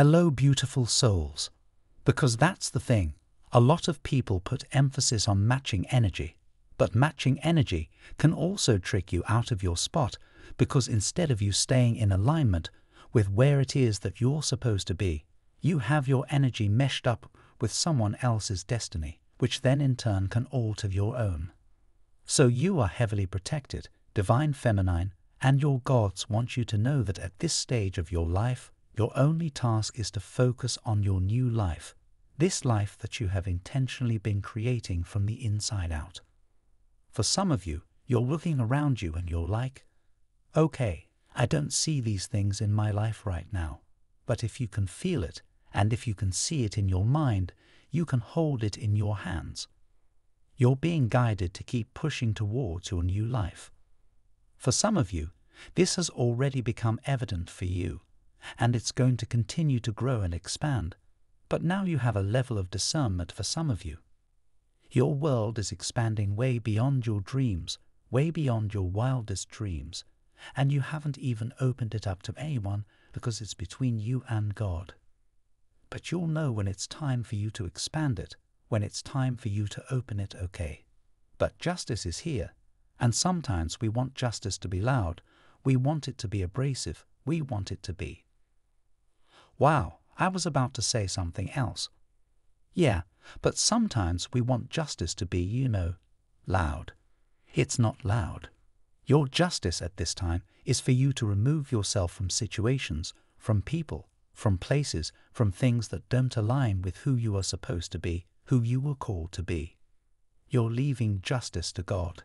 Hello, beautiful souls. Because that's the thing. A lot of people put emphasis on matching energy, but matching energy can also trick you out of your spot because instead of you staying in alignment with where it is that you're supposed to be, you have your energy meshed up with someone else's destiny, which then in turn can alter your own. So you are heavily protected, divine feminine, and your gods want you to know that at this stage of your life, your only task is to focus on your new life, this life that you have intentionally been creating from the inside out. For some of you, you're looking around you and you're like, okay, I don't see these things in my life right now. But if you can feel it, and if you can see it in your mind, you can hold it in your hands. You're being guided to keep pushing towards your new life. For some of you, this has already become evident for you, and it's going to continue to grow and expand. But now you have a level of discernment for some of you. Your world is expanding way beyond your dreams, way beyond your wildest dreams, and you haven't even opened it up to anyone because it's between you and God. But you'll know when it's time for you to expand it, when it's time for you to open it okay. But justice is here, and sometimes we want justice to be loud, we want it to be abrasive, we want it to be. Wow, I was about to say something else. Yeah, but sometimes we want justice to be, you know, loud. It's not loud. Your justice at this time is for you to remove yourself from situations, from people, from places, from things that don't align with who you are supposed to be, who you were called to be. You're leaving justice to God.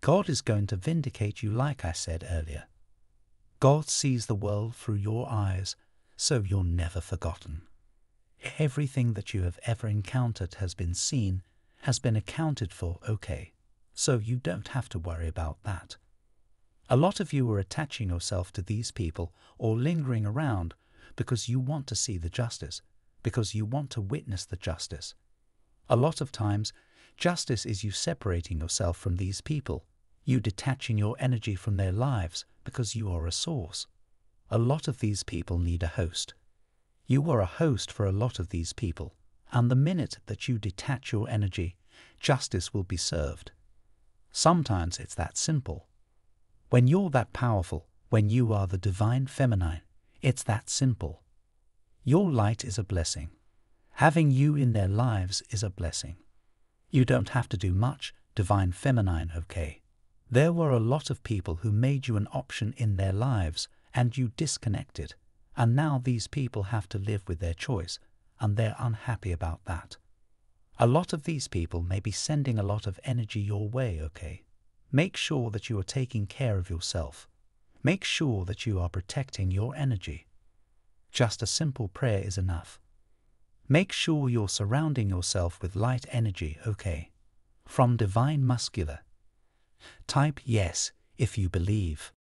God is going to vindicate you like I said earlier. God sees the world through your eyes, so you're never forgotten. Everything that you have ever encountered has been seen, has been accounted for okay so you don't have to worry about that. A lot of you are attaching yourself to these people or lingering around because you want to see the justice, because you want to witness the justice. A lot of times, justice is you separating yourself from these people, you detaching your energy from their lives because you are a source. A lot of these people need a host. You are a host for a lot of these people, and the minute that you detach your energy, justice will be served. Sometimes it's that simple. When you're that powerful, when you are the divine feminine, it's that simple. Your light is a blessing. Having you in their lives is a blessing. You don't have to do much, divine feminine, okay? There were a lot of people who made you an option in their lives and you disconnected, and now these people have to live with their choice, and they're unhappy about that. A lot of these people may be sending a lot of energy your way, okay? Make sure that you are taking care of yourself. Make sure that you are protecting your energy. Just a simple prayer is enough. Make sure you're surrounding yourself with light energy, okay? From Divine Masculine. Type yes if you believe.